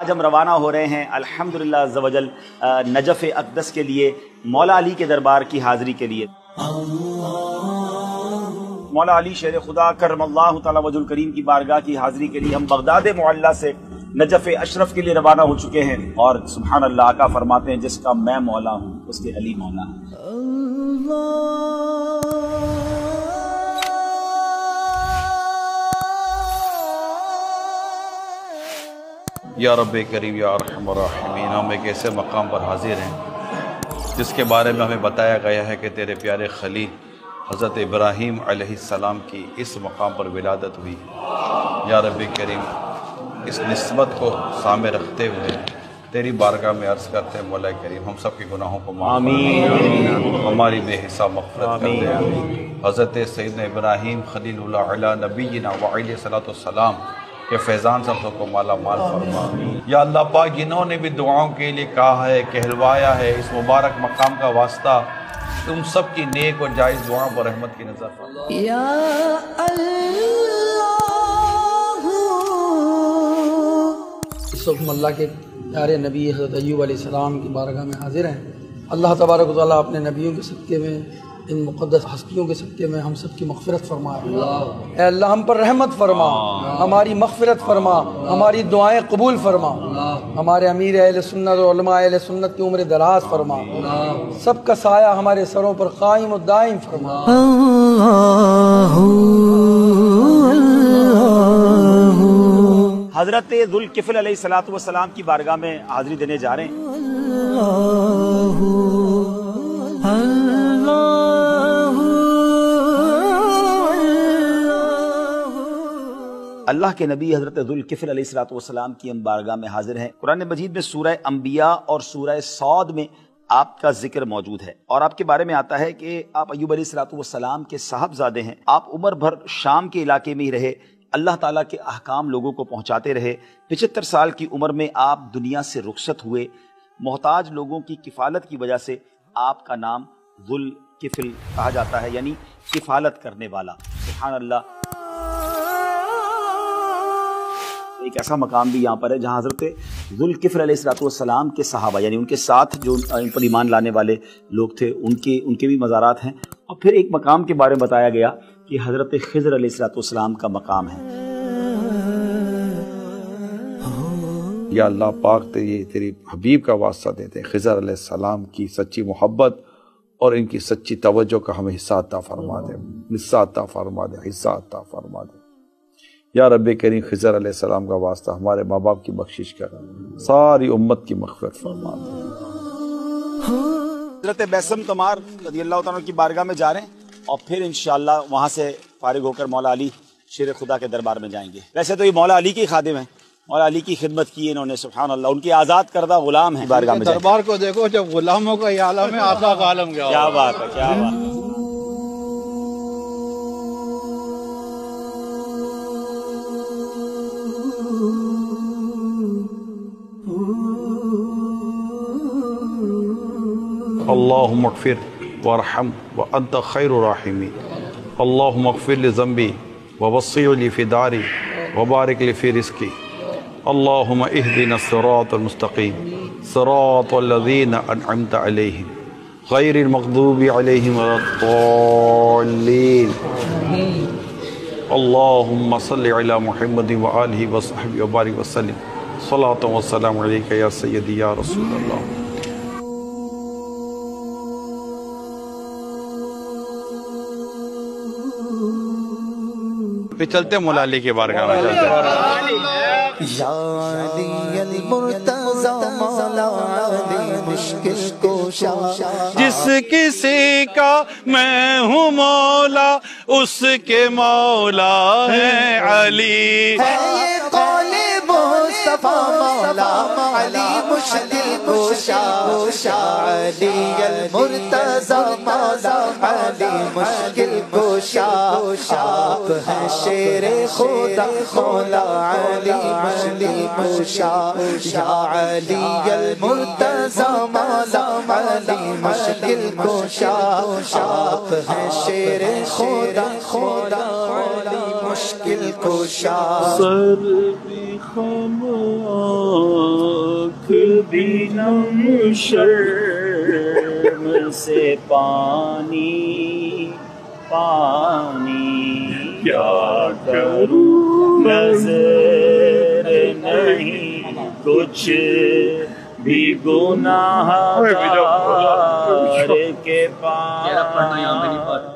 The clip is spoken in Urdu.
آج ہم روانہ ہو رہے ہیں، الحمدللہ زوجل نجف اقدس کے لیے، مولا علی کے دربار کی حاضری کے لیے۔ مولا علی شیر خدا کرم اللہ تعالی وجل کریم کی بارگاہ کی حاضری کے لیے ہم بغداد معلّہ سے نجف اشرف کے لیے روانہ ہو چکے ہیں۔ اور سبحان اللہ، آقا فرماتے ہیں، جس کا میں مولا ہوں، اس کے علی مولا ہیں۔ یا رب کریم یا رحم الرحمین ہم ایک ایسے مقام پر حاضر ہیں جس کے بارے میں ہمیں بتایا گیا ہے کہ تیرے پیارے خلیل حضرت ابراہیم علیہ السلام کی اس مقام پر ولادت ہوئی یا رب کریم اس نسبت کو سامنے رکھتے ہوئے تیری بارگاہ میں عرض کرتے ہیں مولا کریم ہم سب کے گناہوں کو آمین۔ ہماری بے حساب مغفرت کر دے۔ حضرت سیدنا ابراہیم خلیل اللہ علیہ نبینا وعلیہ صلاۃ السلام کہ فیضان سب کو مالا مال فرما۔ یا اللہ پاک جنہوں نے بھی دعاؤں کے لیے کہا ہے کہلوایا ہے اس مبارک مقام کا واسطہ۔ تم سب کی نیک اور جائز دعاؤں پر رحمت کی نظر فرما۔ یا اللہ۔ اس وقت اللہ کے پیارے نبی حضرت ایوب علیہ السلام کی بارگاہ میں حاضر ہیں۔ اللہ تبارک و تعالیٰ اپنے نبیوں کے صدقے میں ان مقدس ہستیوں کے صدقے میں ہم سب کی مغفرت فرما۔ اے اللہ ہم پر رحمت فرما۔ ہماری مغفرت فرما۔ ہماری دعائیں قبول فرما۔ ہمارے امیر اہل سنت اور علماء اہل سنت کی عمر دراز فرما۔ سب کا سایہ ہمارے سروں پر قائم و دائم فرما۔ حضرت ذوالکفل علیہ الصلوۃ والسلام کی بارگاہ میں حاضری دینے جا رہے ہیں۔ اللہ کے نبی حضرت ذوالکفل علیہ الصلوۃ والسلام کی ہم بارگاہ میں حاضر ہیں۔ قرآن مجید میں سورہ انبیاء اور سورہ سعود میں آپ کا ذکر موجود ہے۔ اور آپ کے بارے میں آتا ہے کہ آپ ایوب علیہ الصلوۃ والسلام کے صاحبزادے ہیں۔ آپ عمر بھر شام کے علاقے میں ہی رہے۔ اللہ تعالیٰ کے احکام لوگوں کو پہنچاتے رہے۔ پچہتر سال کی عمر میں آپ دنیا سے رخصت ہوئے۔ محتاج لوگوں کی کفالت کی وجہ سے آپ کا نام ذوالکفل کہا جاتا ہے یعنی کفالت کرنے والا۔ سبحان اللہ۔ ایک ایسا مقام بھی یہاں پر ہے جہاں حضرت ذوالکفل علیہ السلاۃ والسلام کے صحابہ یعنی ان کے ساتھ جو ان پر ایمان لانے والے لوگ تھے، ان کے ان کے بھی مزارات ہیں۔ اور پھر ایک مقام کے بارے میں بتایا گیا کہ حضرت خضر علیہ السلاۃ والسلام کا مقام ہے۔ یا اللہ پاک تیری تیری حبیب کا واسطہ دیتے ہیں خضر علیہ السلام کی سچی محبت اور ان کی سچی توجہ کا ہمیں حصہ عطا فرما دے۔ حصہ عطا فرما دے، حصہ عطا فرما دے۔ یا رب کریم خضر علیہ السلام کا واسطہ ہمارے ماں باپ کی بخشش کر۔ ساری امت کی مغفرت فرما۔ دے حضرت بیسم تمار رضی اللہ تعالیٰ کی بارگاہ میں جا رہے ہیں اور پھر انشاءاللہ وہاں سے فارغ ہو کر مولا علی شیر خدا کے دربار میں جائیں گے۔ ویسے تو یہ مولا علی کی خادم ہیں۔ مولا علی کی خدمت کی انہوں نے سبحان اللہ ان کی آزاد کردہ غلام ہیں۔ بارگاہ میں دربار کو دیکھو جب غلاموں کا یہ عالم ہے آقا کا عالم کیا کیا بات ہے کیا بات اللهم اغفر وارحم وانت خير الراحمين. اللهم اغفر لي ذنبي ووسع لي في داري وبارك لي في رزقي. اللهم اهدنا الصراط المستقيم. صراط الذين انعمت عليهم. غير المغضوب عليهم ولا الضالين. اللهم صل على محمد وآله وصحبه وبارك وسلم. صلاة والسلام عليك يا سيدي يا رسول الله. پہ چلتے ہیں مولا علی کے بارگاہ میں چلتے ہیں۔ یا علی المرتضی مولا علی مشکل کوشا جس کسی کا میں ہوں مولا اس کے مولا ہے علی۔ ہے یہ قول مصطفیٰ مولا علی مشکل کوشا علی المرتضی مولا علی مشکل کوشا آپ ہیں شیر خدا، مولا علی مشکل کوشا یا علی المرتضی، مولا علی مشکل کوشا، آپ ہیں شیر خدا خدا علی مشکل کوشا۔ سر بھی خم بھی نم شرم سے پانی پانی کیا کروں نظر نہیں کچھ بھی گناہ کے پاس۔